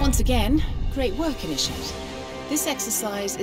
Once again, great work, Initiate. This exercise is